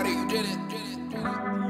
Cardi, you did it, did it, did it.